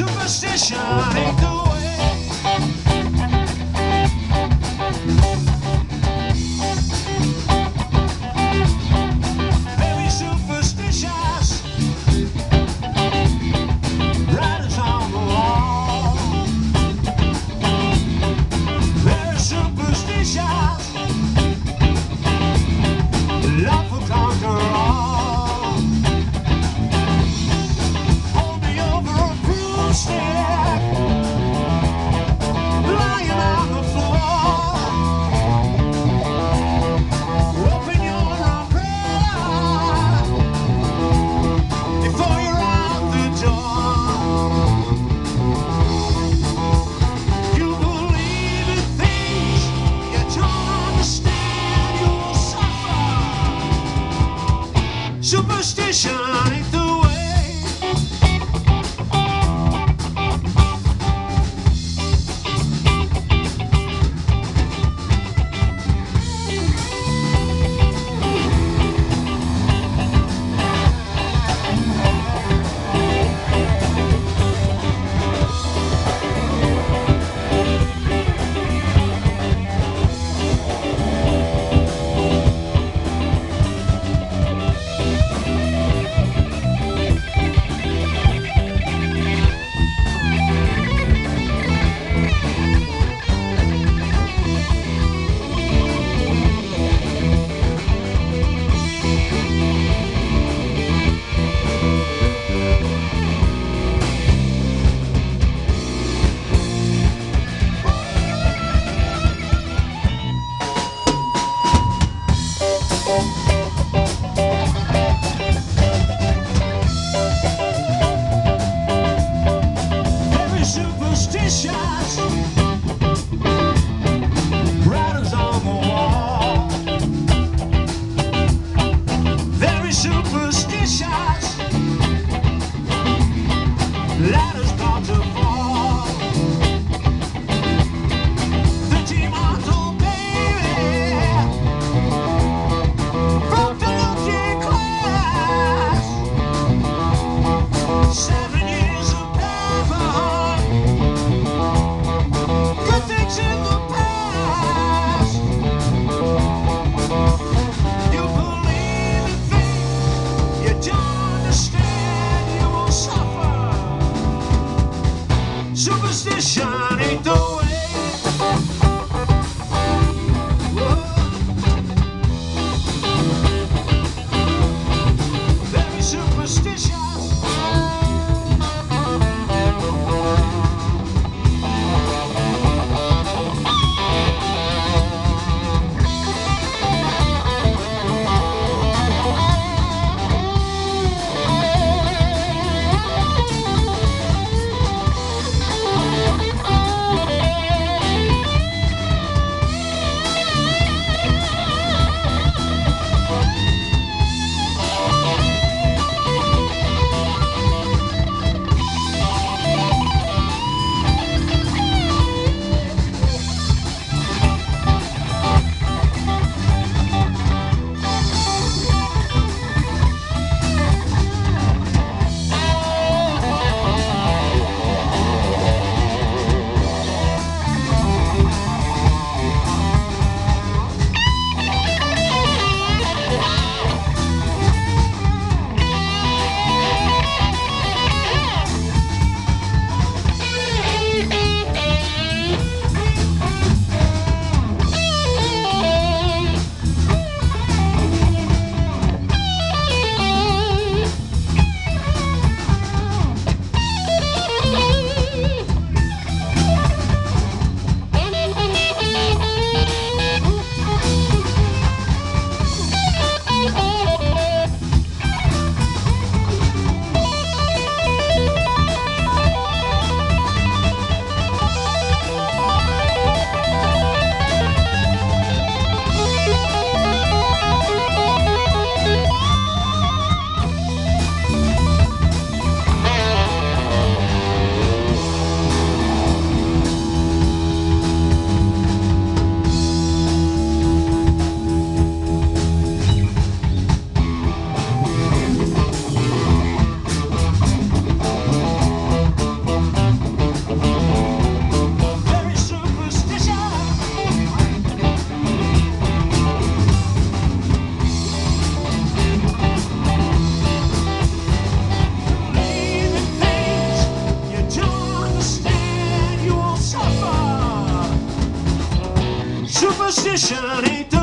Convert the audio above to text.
superstition. Superstition se deixarem.